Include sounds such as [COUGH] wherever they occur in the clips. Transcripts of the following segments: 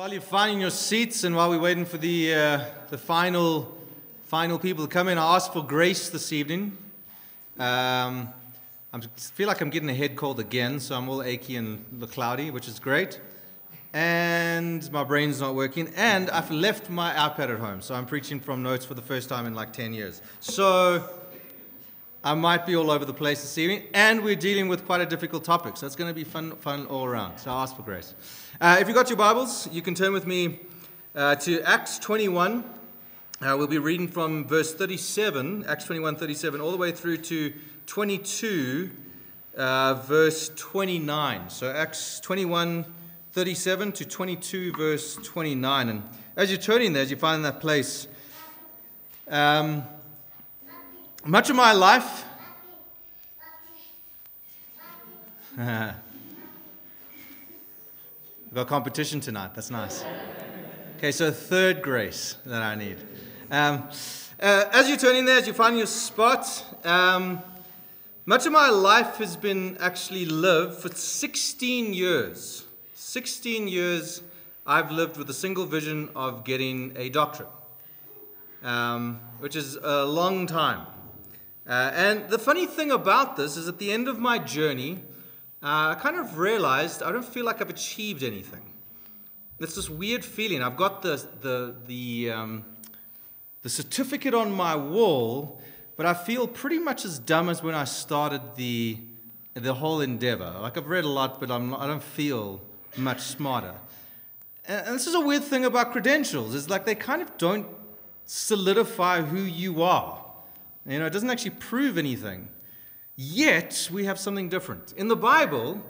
while you're finding your seats and while we're waiting for the, uh, the final, final people to come in, I ask for grace this evening. Um, I feel like I'm getting a head cold again, so I'm all achy and cloudy, which is great. And my brain's not working. And I've left my iPad at home, so I'm preaching from notes for the first time in like 10 years. So I might be all over the place this evening, and we're dealing with quite a difficult topic, so it's going to be fun, fun all around. So I ask for grace. Uh, if you've got your Bibles, you can turn with me uh, to Acts 21. Uh, we'll be reading from verse 37, Acts 21, 37, all the way through to 22, uh, verse 29. So Acts 21, 37 to 22, verse 29. And as you're turning there, as you find that place, um, much of my life. [LAUGHS] We've got competition tonight. That's nice. Okay, so third grace that I need. Um, uh, as you're turning there, as you find your spot, um, much of my life has been actually lived for 16 years. 16 years I've lived with a single vision of getting a doctorate, um, which is a long time. Uh, and the funny thing about this is at the end of my journey, uh, I kind of realized I don't feel like I've achieved anything. It's this weird feeling. I've got the, the, the, um, the certificate on my wall, but I feel pretty much as dumb as when I started the, the whole endeavor. Like I've read a lot, but I'm, I don't feel much smarter. And this is a weird thing about credentials. It's like they kind of don't solidify who you are. You know, it doesn't actually prove anything. Yet, we have something different. In the Bible,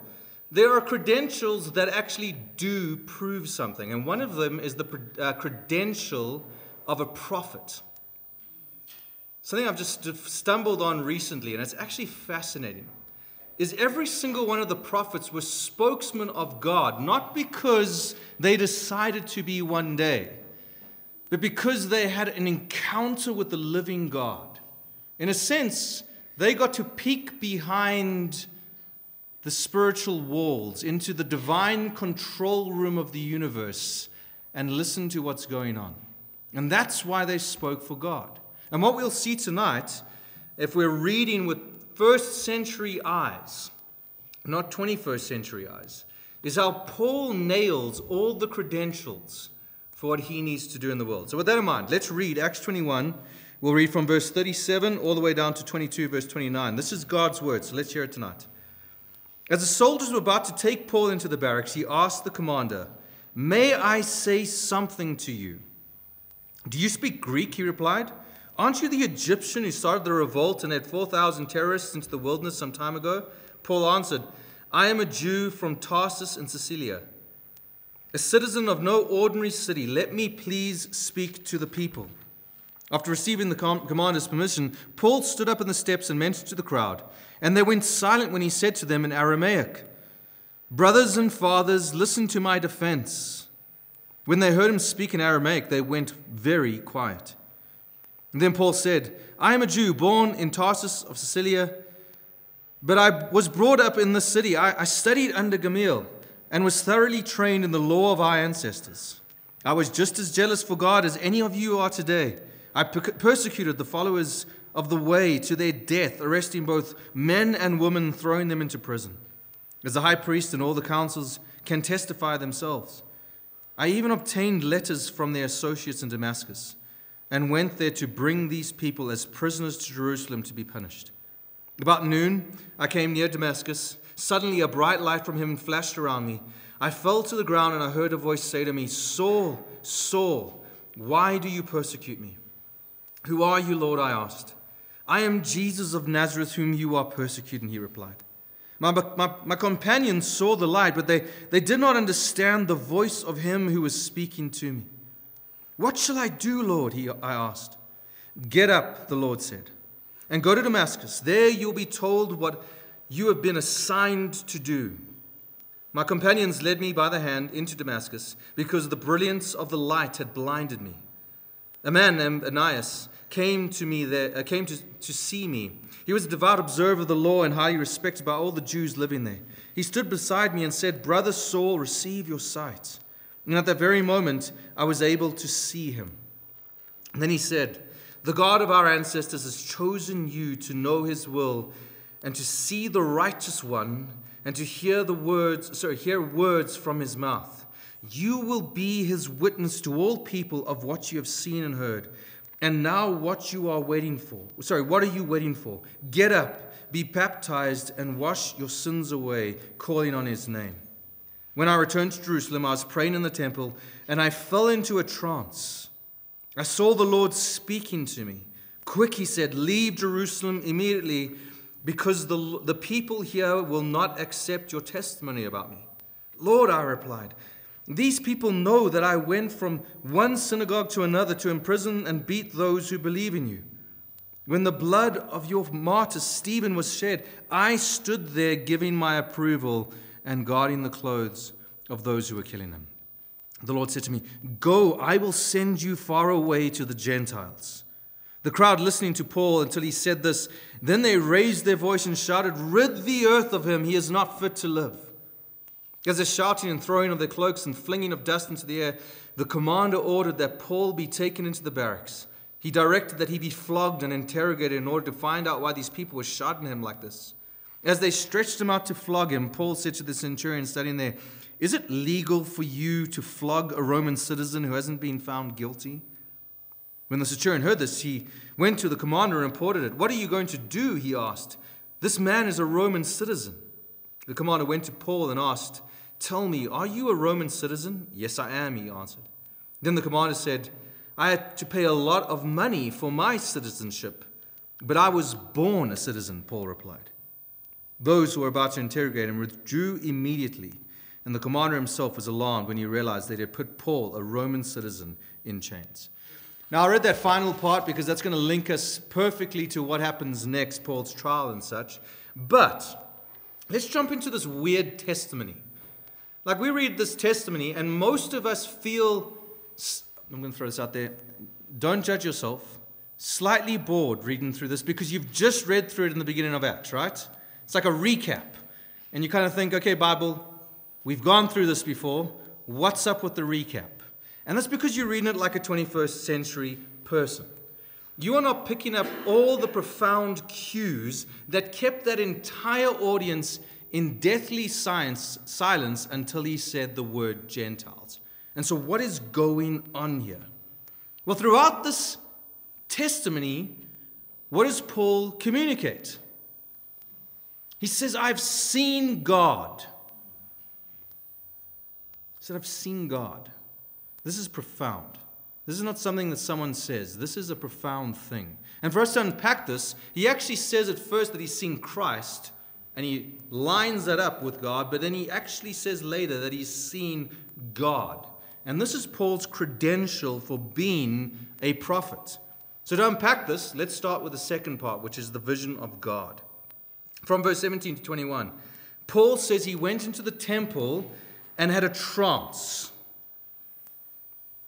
there are credentials that actually do prove something, and one of them is the uh, credential of a prophet. Something I've just stumbled on recently, and it's actually fascinating. Is every single one of the prophets was spokesmen of God, not because they decided to be one day, but because they had an encounter with the living God. In a sense, they got to peek behind the spiritual walls into the divine control room of the universe and listen to what's going on. And that's why they spoke for God. And what we'll see tonight, if we're reading with first century eyes, not 21st century eyes, is how Paul nails all the credentials for what he needs to do in the world. So, with that in mind, let's read Acts 21 We'll read from verse 37 all the way down to 22, verse 29. This is God's word, so let's hear it tonight. As the soldiers were about to take Paul into the barracks, he asked the commander, May I say something to you? Do you speak Greek? He replied. Aren't you the Egyptian who started the revolt and led 4,000 terrorists into the wilderness some time ago? Paul answered, I am a Jew from Tarsus in Cilicia, a citizen of no ordinary city. Let me please speak to the people. After receiving the commander's permission, Paul stood up in the steps and mentioned to the crowd, and they went silent when he said to them in Aramaic, Brothers and fathers, listen to my defense. When they heard him speak in Aramaic, they went very quiet. And then Paul said, I am a Jew born in Tarsus of Cilicia, but I was brought up in this city. I, I studied under Gamaliel and was thoroughly trained in the law of our ancestors. I was just as jealous for God as any of you are today. I persecuted the followers of the way to their death, arresting both men and women, throwing them into prison. As the high priest and all the councils can testify themselves. I even obtained letters from their associates in Damascus and went there to bring these people as prisoners to Jerusalem to be punished. About noon, I came near Damascus. Suddenly, a bright light from heaven flashed around me. I fell to the ground and I heard a voice say to me, Saul, Saul, why do you persecute me? Who are you, Lord? I asked. I am Jesus of Nazareth, whom you are persecuting, he replied. My, my, my, companions saw the light, but they, they did not understand the voice of him who was speaking to me. What shall I do, Lord? He, I asked. Get up, the Lord said, and go to Damascus. There you'll be told what you have been assigned to do. My companions led me by the hand into Damascus because the brilliance of the light had blinded me. A man named Ananias came to me there, uh, came to, to see me. He was a devout observer of the law and highly respected by all the Jews living there. He stood beside me and said, Brother Saul, receive your sight. And at that very moment, I was able to see him. And then he said, The God of our ancestors has chosen you to know his will and to see the righteous one and to hear the words, sorry, hear words from his mouth. You will be his witness to all people of what you have seen and heard. And now what you are waiting for. Sorry, what are you waiting for? Get up, be baptized, and wash your sins away, calling on his name. When I returned to Jerusalem, I was praying in the temple, and I fell into a trance. I saw the Lord speaking to me. Quick, he said, leave Jerusalem immediately, because the, the people here will not accept your testimony about me. Lord, I replied, these people know that I went from one synagogue to another to imprison and beat those who believe in you. When the blood of your martyr Stephen was shed, I stood there giving my approval and guarding the clothes of those who were killing him. The Lord said to me, Go, I will send you far away to the Gentiles. The crowd listening to Paul until he said this, then they raised their voice and shouted, Rid the earth of him, he is not fit to live. As they're shouting and throwing of their cloaks and flinging of dust into the air, the commander ordered that Paul be taken into the barracks. He directed that he be flogged and interrogated in order to find out why these people were shouting at him like this. As they stretched him out to flog him, Paul said to the centurion standing there, Is it legal for you to flog a Roman citizen who hasn't been found guilty? When the centurion heard this, he went to the commander and reported it. What are you going to do? He asked. This man is a Roman citizen. The commander went to Paul and asked, Tell me, are you a Roman citizen? Yes, I am, he answered. Then the commander said, I had to pay a lot of money for my citizenship, but I was born a citizen, Paul replied. Those who were about to interrogate him withdrew immediately, and the commander himself was alarmed when he realized that he had put Paul, a Roman citizen, in chains. Now, I read that final part because that's going to link us perfectly to what happens next, Paul's trial and such. But let's jump into this weird testimony. Like we read this testimony, and most of us feel, I'm going to throw this out there, don't judge yourself, slightly bored reading through this because you've just read through it in the beginning of Acts, right? It's like a recap. And you kind of think, okay, Bible, we've gone through this before. What's up with the recap? And that's because you're reading it like a 21st century person. You are not picking up all the profound cues that kept that entire audience in deathly science, silence until he said the word Gentiles. And so, what is going on here? Well, throughout this testimony, what does Paul communicate? He says, I've seen God. He said, I've seen God. This is profound. This is not something that someone says. This is a profound thing. And for us to unpack this, he actually says at first that he's seen Christ, and he lines that up with God, but then he actually says later that he's seen God. And this is Paul's credential for being a prophet. So to unpack this, let's start with the second part, which is the vision of God. From verse 17 to 21, Paul says he went into the temple and had a trance.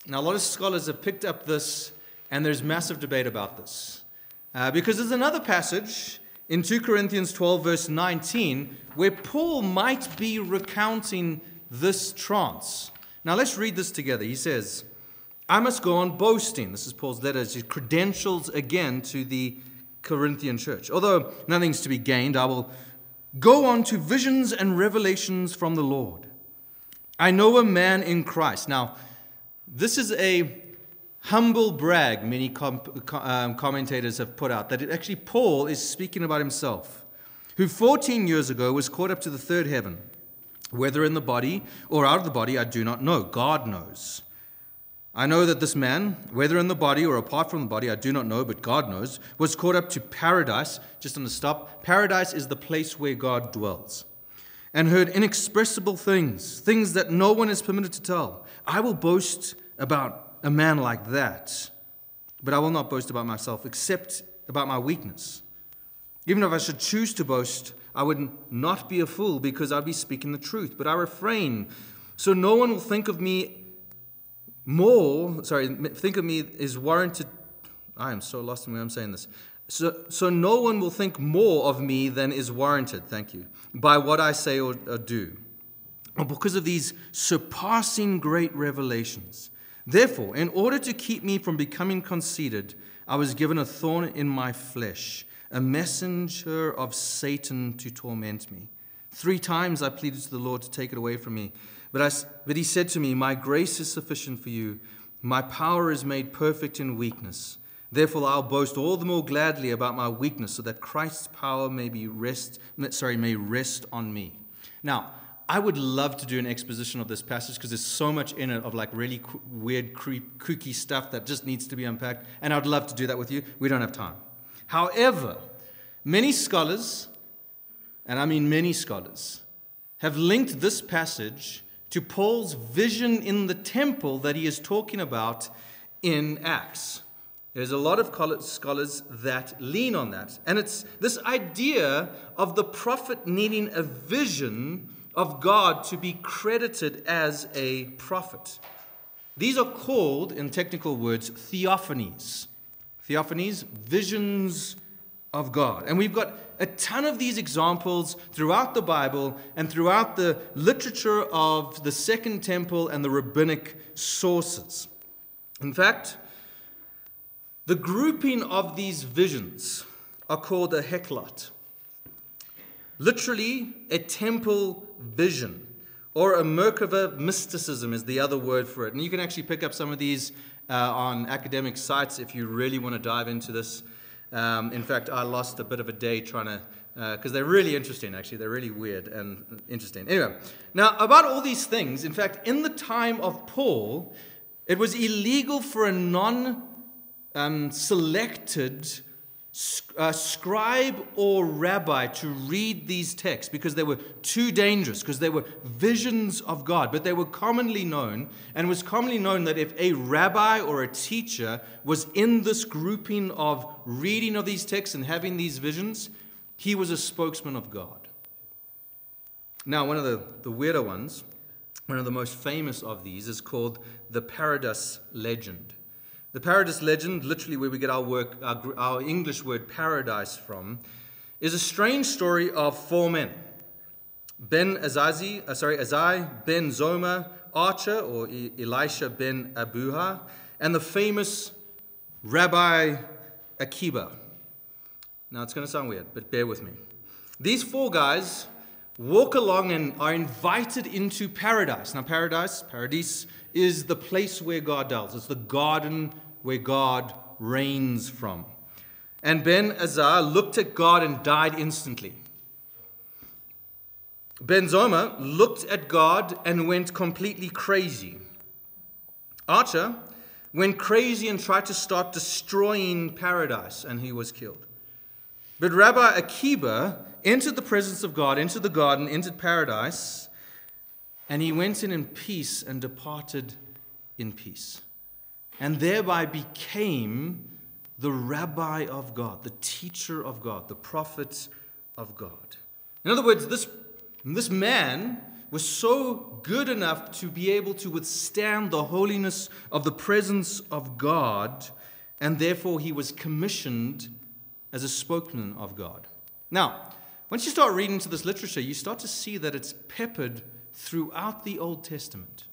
Now, a lot of scholars have picked up this, and there's massive debate about this. Uh, because there's another passage in 2 Corinthians 12, verse 19, where Paul might be recounting this trance. Now let's read this together. He says, I must go on boasting. This is Paul's letter, his credentials again to the Corinthian church. Although nothing's to be gained, I will go on to visions and revelations from the Lord. I know a man in Christ. Now, this is a humble brag, many com- um, commentators have put out, that it, actually Paul is speaking about himself, who 14 years ago was caught up to the third heaven. Whether in the body or out of the body, I do not know. God knows. I know that this man, whether in the body or apart from the body, I do not know, but God knows, was caught up to paradise. Just on the stop, paradise is the place where God dwells. And heard inexpressible things, things that no one is permitted to tell. I will boast about a man like that. But I will not boast about myself, except about my weakness. Even if I should choose to boast, I would not be a fool because I'd be speaking the truth. But I refrain, so no one will think of me more, sorry, think of me is warranted. I am so lost in where I'm saying this. So, so no one will think more of me than is warranted, thank you, by what I say or, or do. or because of these surpassing great revelations. Therefore, in order to keep me from becoming conceited, I was given a thorn in my flesh, a messenger of Satan to torment me. Three times I pleaded to the Lord to take it away from me. But, I, but he said to me, My grace is sufficient for you. My power is made perfect in weakness. Therefore, I'll boast all the more gladly about my weakness, so that Christ's power may be rest, sorry, may rest on me. Now, I would love to do an exposition of this passage because there's so much in it of like really weird, creep, kooky stuff that just needs to be unpacked. And I'd love to do that with you. We don't have time. However, many scholars, and I mean many scholars, have linked this passage to Paul's vision in the temple that he is talking about in Acts. There's a lot of scholars that lean on that. And it's this idea of the prophet needing a vision of God to be credited as a prophet. These are called, in technical words, theophanies. Theophanies, visions of God. And we've got a ton of these examples throughout the Bible and throughout the literature of the Second Temple and the rabbinic sources. In fact, the grouping of these visions are called a heklat. Literally, a temple vision, or a Merkava mysticism is the other word for it. And you can actually pick up some of these uh, on academic sites if you really want to dive into this. Um, in fact, I lost a bit of a day trying to, because uh, they're really interesting, actually. They're really weird and interesting. Anyway, now about all these things, in fact, in the time of Paul, it was illegal for a non um, selected uh, scribe or rabbi to read these texts because they were too dangerous, because they were visions of God. But they were commonly known, and it was commonly known that if a rabbi or a teacher was in this grouping of reading of these texts and having these visions, he was a spokesman of God. Now, one of the, the weirder ones, one of the most famous of these, is called the Pardes legend. The paradise legend, literally where we get our, work, our, our English word paradise from, is a strange story of four men. Ben Azazi, uh, sorry, Azai, Ben Zoma, Acher, or Elisha ben Abuyah, and the famous Rabbi Akiba. Now it's going to sound weird, but bear with me. These four guys walk along and are invited into paradise. Now, paradise, paradise, is the place where God dwells. It's the garden where God reigns from. And Ben Azar looked at God and died instantly. Ben Zoma looked at God and went completely crazy. Acher went crazy and tried to start destroying paradise, and he was killed. But Rabbi Akiba entered the presence of God, entered the garden, entered paradise, and he went in in peace and departed in peace and thereby became the rabbi of God, the teacher of God, the prophet of God. In other words, this, this man was so good enough to be able to withstand the holiness of the presence of God, and therefore he was commissioned as a spokesman of God. Now, once you start reading into this literature, you start to see that it's peppered throughout the Old Testament.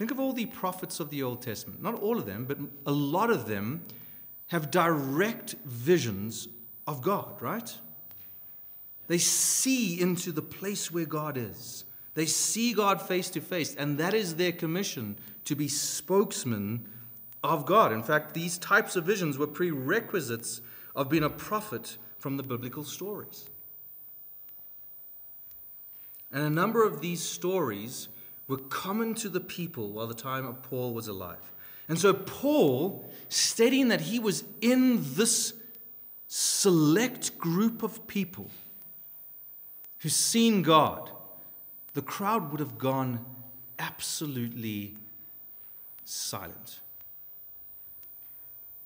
Think of all the prophets of the Old Testament. Not all of them, but a lot of them have direct visions of God, right? They see into the place where God is. They see God face to face, and that is their commission to be spokesmen of God. In fact, these types of visions were prerequisites of being a prophet from the biblical stories. And a number of these stories were common to the people while the time of Paul was alive. And so, Paul, stating that he was in this select group of people who've seen God, the crowd would have gone absolutely silent.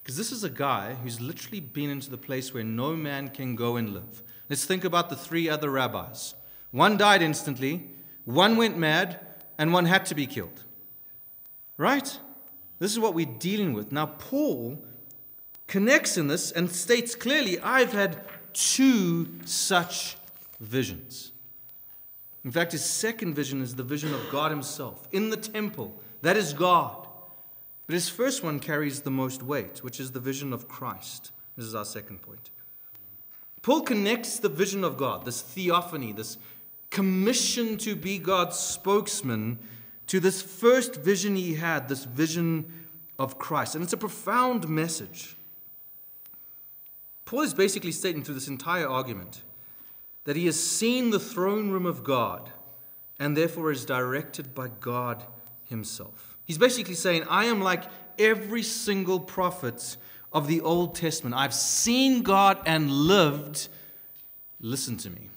Because this is a guy who's literally been into the place where no man can go and live. Let's think about the three other rabbis. One died instantly, one went mad, and one had to be killed. Right? This is what we're dealing with. Now, Paul connects in this and states clearly I've had two such visions. In fact, his second vision is the vision of God himself in the temple. That is God. But his first one carries the most weight, which is the vision of Christ. This is our second point. Paul connects the vision of God, this theophany, this commission to be God's spokesman, to this first vision he had, this vision of Christ. And it's a profound message. Paul is basically stating through this entire argument that he has seen the throne room of God and therefore is directed by God himself. He's basically saying, I am like every single prophet of the Old Testament. I've seen God and lived. Listen to me.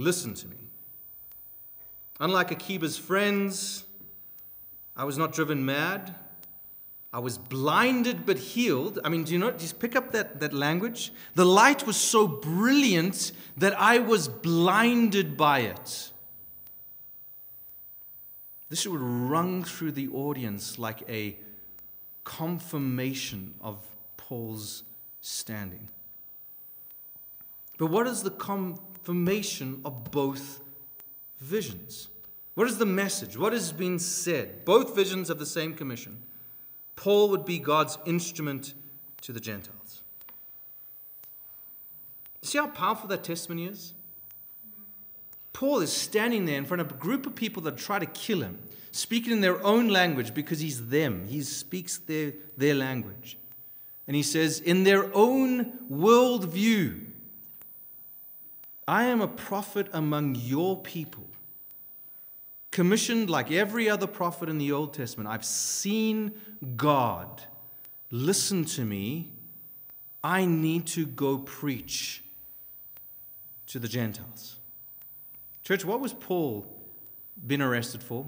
Listen to me. Unlike Akiba's friends, I was not driven mad. I was blinded but healed. I mean, do you know, just pick up that, that language? The light was so brilliant that I was blinded by it. This would rung through the audience like a confirmation of Paul's standing. But what is the confirmation of both visions? What is the message? What has been said? Both visions of the same commission. Paul would be God's instrument to the Gentiles. See how powerful that testimony is? Paul is standing there in front of a group of people that try to kill him, speaking in their own language because he's them. He speaks their, their language. And he says, in their own worldview, I am a prophet among your people commissioned like every other prophet in the Old Testament. I've seen God. Listen to me. I need to go preach to the Gentiles. Church, what was Paul been arrested for?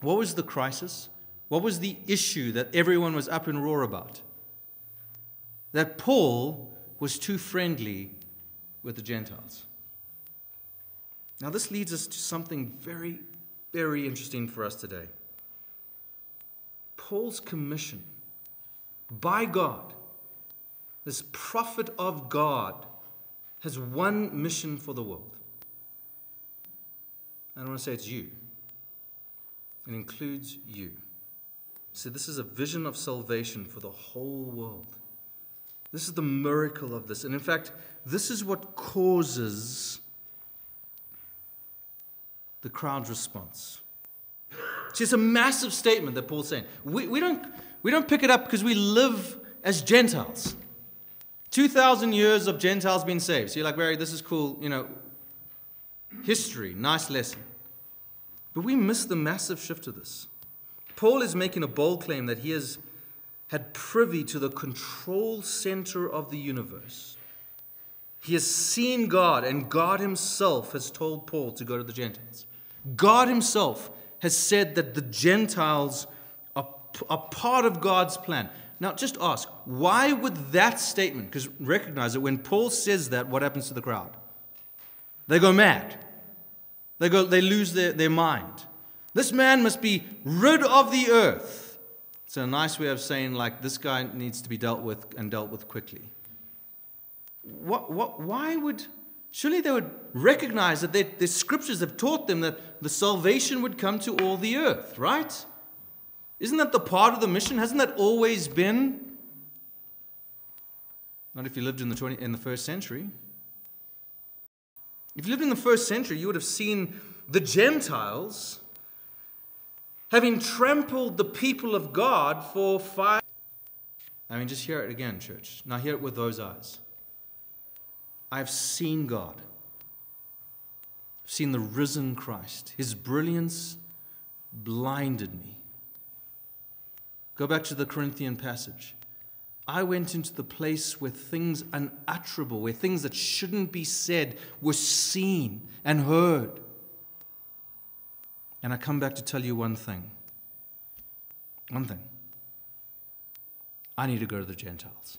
What was the crisis? What was the issue that everyone was up in roar about? That Paul was too friendly with the Gentiles. Now, this leads us to something very very interesting for us today. Paul's commission by God, this prophet of God, has one mission for the world. And I want to say it's you. It includes you. So, this is a vision of salvation for the whole world. This is the miracle of this. And in fact, this is what causes the crowd's response. It's a massive statement that Paul's saying. We, we, don't, we don't pick it up because we live as Gentiles. 2,000 years of Gentiles being saved. So you're like, Barry, this is cool, you know, history, nice lesson. But we miss the massive shift of this. Paul is making a bold claim that he has had privy to the control center of the universe. He has seen God, and God Himself has told Paul to go to the Gentiles. God Himself has said that the Gentiles are, are part of God's plan. Now, just ask, why would that statement, because recognize that when Paul says that, what happens to the crowd? They go mad. They, go, they lose their, their mind. This man must be rid of the earth. It's a nice way of saying, like, this guy needs to be dealt with and dealt with quickly. What, what, why would Surely they would recognize that they, the scriptures have taught them that the salvation would come to all the earth, right? Isn't that the part of the mission? Hasn't that always been? Not if you lived in the, 20, in the first century. If you lived in the first century, you would have seen the Gentiles having trampled the people of God for five. I mean, just hear it again, church. Now, hear it with those eyes. I've seen God. I've seen the risen Christ. His brilliance blinded me. Go back to the Corinthian passage. I went into the place where things unutterable, where things that shouldn't be said were seen and heard. And I come back to tell you one thing. One thing. I need to go to the Gentiles.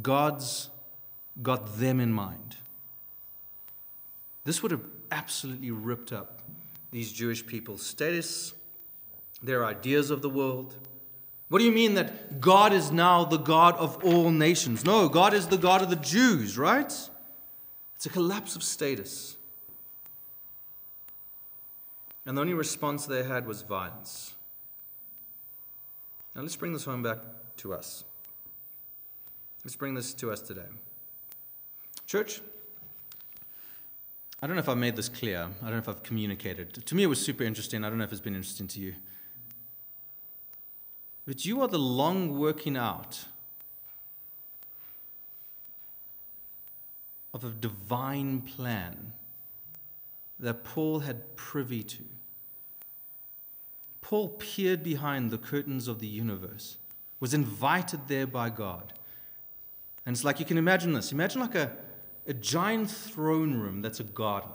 God's got them in mind. This would have absolutely ripped up these Jewish people's status, their ideas of the world. What do you mean that God is now the God of all nations? No, God is the God of the Jews, right? It's a collapse of status. And the only response they had was violence. Now let's bring this home back to us. Let's bring this to us today. Church, I don't know if I've made this clear. I don't know if I've communicated. To me, it was super interesting. I don't know if it's been interesting to you. But you are the long working out of a divine plan that Paul had privy to. Paul peered behind the curtains of the universe, was invited there by God. And it's like you can imagine this. Imagine like a, a giant throne room that's a garden.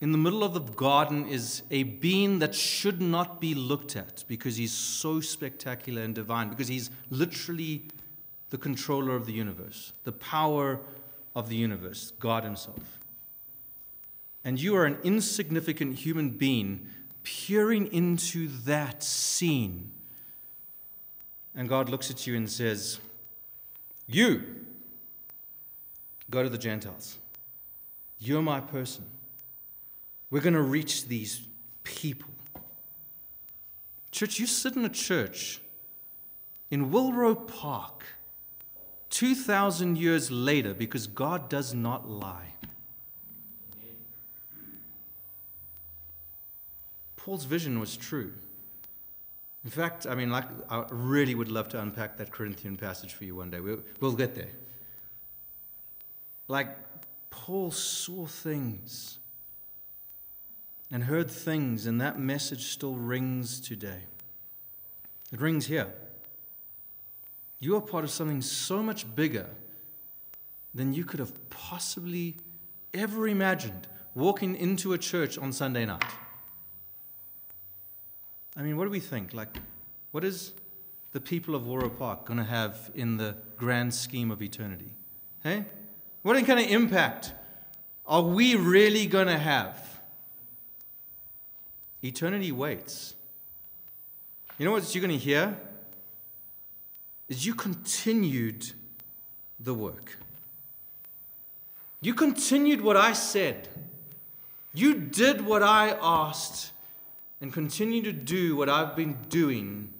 In the middle of the garden is a being that should not be looked at because he's so spectacular and divine, because he's literally the controller of the universe, the power of the universe, God Himself. And you are an insignificant human being peering into that scene. And God looks at you and says, You go to the Gentiles. You're my person. We're going to reach these people. Church, you sit in a church in Wilro Park 2,000 years later because God does not lie. Paul's vision was true. In fact, I mean, like, I really would love to unpack that Corinthian passage for you one day. We'll, we'll get there. Like, Paul saw things and heard things, and that message still rings today. It rings here. You are part of something so much bigger than you could have possibly ever imagined walking into a church on Sunday night. I mean, what do we think? Like, what is the people of Wilro Park going to have in the grand scheme of eternity? Hey? What kind of impact are we really going to have? Eternity waits. You know what you're going to hear? is you continued the work. You continued what I said. You did what I asked and continue to do what I've been doing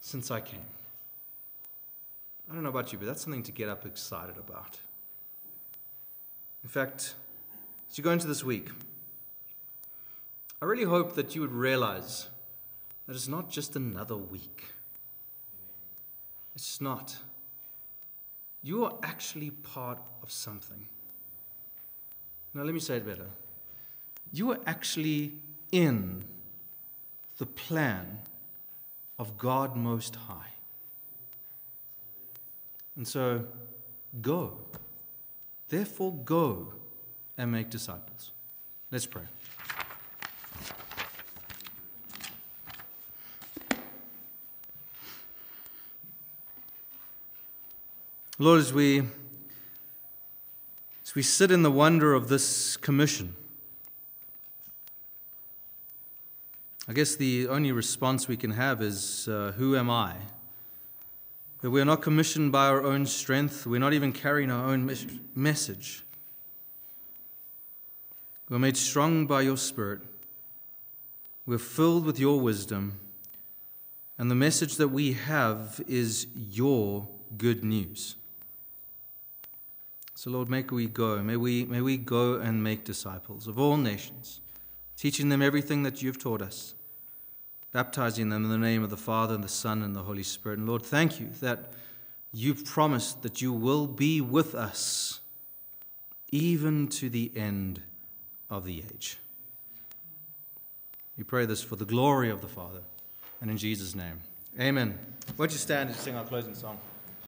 since I came. I don't know about you, but that's something to get up excited about. In fact, as you go into this week, I really hope that you would realize that it's not just another week. It's not. You are actually part of something. Now, let me say it better. You are actually in the plan of God Most High. And so, go. Therefore, go and make disciples. Let's pray. Lord, as we, as we sit in the wonder of this commission, I guess the only response we can have is, uh, Who am I? That we're not commissioned by our own strength, we're not even carrying our own mes- message. We're made strong by your Spirit, we're filled with your wisdom, and the message that we have is your good news. So, Lord, may we go. May we, may we go and make disciples of all nations, teaching them everything that you've taught us, baptizing them in the name of the Father, and the Son, and the Holy Spirit. And Lord, thank you that you've promised that you will be with us even to the end of the age. We pray this for the glory of the Father, and in Jesus' name. Amen. Won't you stand and sing our closing song?